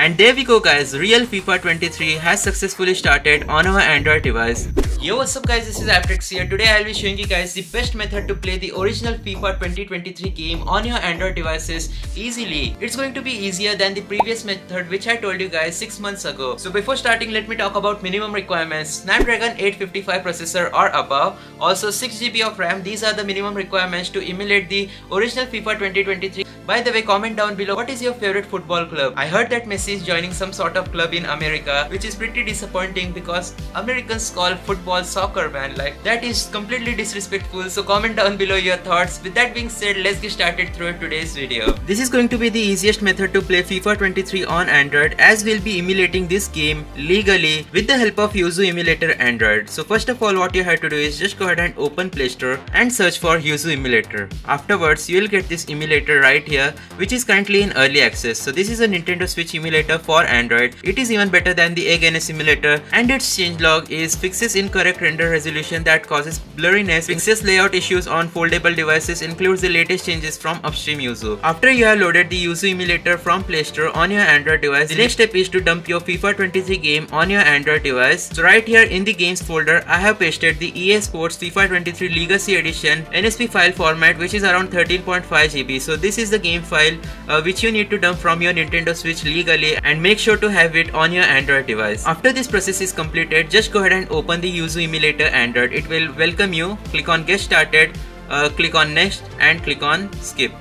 And there we go guys, real FIFA 23 has successfully started on our Android device. Yo what's up guys, this is ApTreX here. Today I'll be showing you guys the best method to play the original FIFA 2023 game on your Android devices easily. It's going to be easier than the previous method which I told you guys 6 months ago. So before starting let me talk about minimum requirements. Snapdragon 855 processor or above, also 6GB of RAM, these are the minimum requirements to emulate the original FIFA 2023. By the way, comment down below what is your favorite football club. I heard that Messi is joining some sort of club in America which is pretty disappointing because Americans call football soccer man like that is completely disrespectful so comment down below your thoughts. With that being said let's get started through today's video. This is going to be the easiest method to play FIFA 23 on Android as we'll be emulating this game legally with the help of Yuzu emulator Android. So first of all what you have to do is just go ahead and open Play Store and search for Yuzu emulator. Afterwards you will get this emulator right here which is currently in early access. So this is a Nintendo Switch emulator for Android. It is even better than the EggNS emulator and its changelog is fixes incorrect render resolution that causes blurriness, fixes layout issues on foldable devices, includes the latest changes from upstream Yuzu. After you have loaded the Yuzu emulator from Play Store on your Android device, the next step is to dump your FIFA 23 game on your Android device. So right here in the games folder, I have pasted the EA Sports FIFA 23 Legacy Edition NSP file format which is around 13.5 GB. So this is the game file uh, which you need to dump from your Nintendo Switch legally and make sure to have it on your Android device. After this process is completed, just go ahead and open the Yuzu emulator Android. It will welcome you. Click on get started, uh, click on next and click on skip.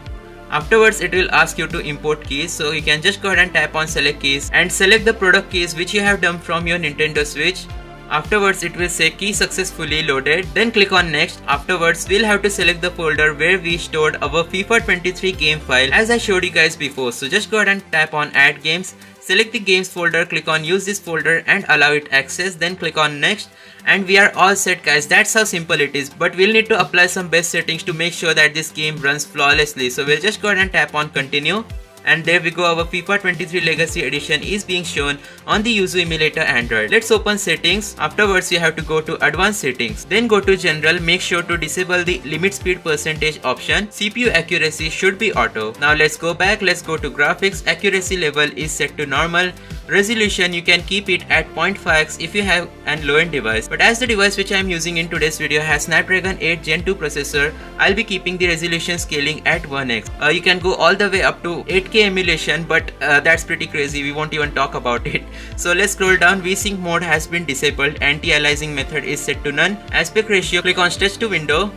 Afterwards it will ask you to import keys so you can just go ahead and tap on select keys and select the product keys which you have dumped from your Nintendo Switch Afterwards it will say key successfully loaded. Then click on next. Afterwards we'll have to select the folder where we stored our FIFA 23 game file as I showed you guys before. So just go ahead and tap on add games. Select the games folder, click on use this folder and allow it access. Then click on next and we are all set guys. That's how simple it is. But we'll need to apply some best settings to make sure that this game runs flawlessly. So we'll just go ahead and tap on continue and there we go our FIFA 23 Legacy Edition is being shown on the Yuzu emulator Android. Let's open settings. Afterwards you have to go to advanced settings. Then go to general. Make sure to disable the limit speed percentage option. CPU accuracy should be auto. Now let's go back. Let's go to graphics. Accuracy level is set to normal. Resolution you can keep it at 0.5x if you have an low-end device but as the device which I am using in today's video has Snapdragon 8 Gen 2 processor I'll be keeping the resolution scaling at 1x. Uh, you can go all the way up to 8k emulation but uh, that's pretty crazy we won't even talk about it. So let's scroll down VSync mode has been disabled anti-aliasing method is set to none. Aspect ratio click on stretch to window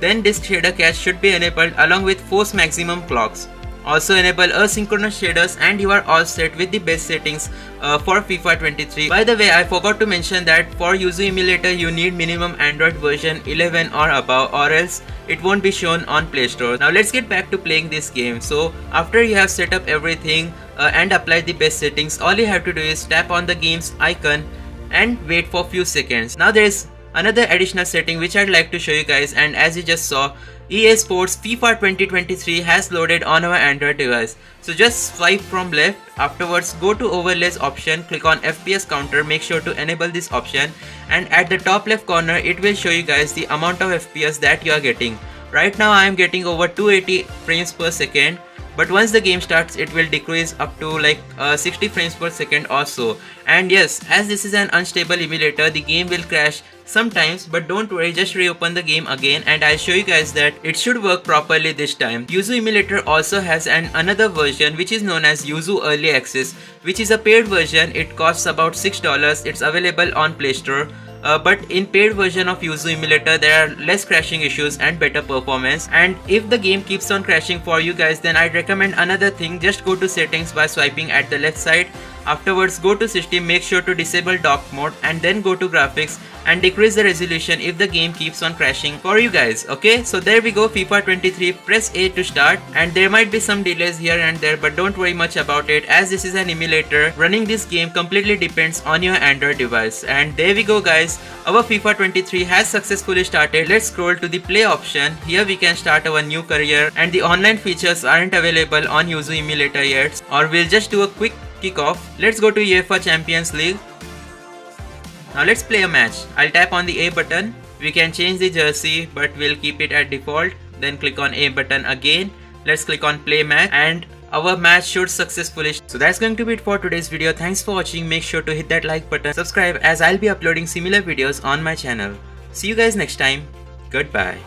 then disk shader cache should be enabled along with force maximum clocks. Also enable asynchronous shaders and you are all set with the best settings uh, for FIFA 23. By the way, I forgot to mention that for Yuzu emulator you need minimum Android version 11 or above or else it won't be shown on Play Store. Now let's get back to playing this game. So after you have set up everything uh, and applied the best settings, all you have to do is tap on the game's icon and wait for a few seconds. Now there is another additional setting which I'd like to show you guys and as you just saw EA Sports FIFA 2023 has loaded on our Android device. So just swipe from left, afterwards go to overlays option, click on FPS counter, make sure to enable this option and at the top left corner it will show you guys the amount of FPS that you are getting. Right now I am getting over 280 frames per second but once the game starts it will decrease up to like uh, 60 frames per second or so. And yes as this is an unstable emulator the game will crash sometimes but don't worry just reopen the game again and I'll show you guys that it should work properly this time. Yuzu emulator also has an another version which is known as Yuzu Early Access which is a paid version. It costs about $6 it's available on Play Store uh, but in paid version of Yuzu emulator there are less crashing issues and better performance. And if the game keeps on crashing for you guys then I'd recommend another thing. Just go to settings by swiping at the left side afterwards go to system make sure to disable dock mode and then go to graphics and decrease the resolution if the game keeps on crashing for you guys okay? So there we go FIFA 23 press A to start. And there might be some delays here and there but don't worry much about it as this is an emulator. Running this game completely depends on your Android device. And there we go guys. Our FIFA 23 has successfully started. Let's scroll to the play option. Here we can start our new career. And the online features aren't available on Yuzu emulator yet. Or we'll just do a quick kickoff let's go to UEFA Champions League now let's play a match. I'll tap on the A button. We can change the jersey but we'll keep it at default. Then click on A button again. Let's click on play match and our match should successfully. So that's going to be it for today's video. Thanks for watching. Make sure to hit that like button, subscribe as I'll be uploading similar videos on my channel. See you guys next time. Goodbye.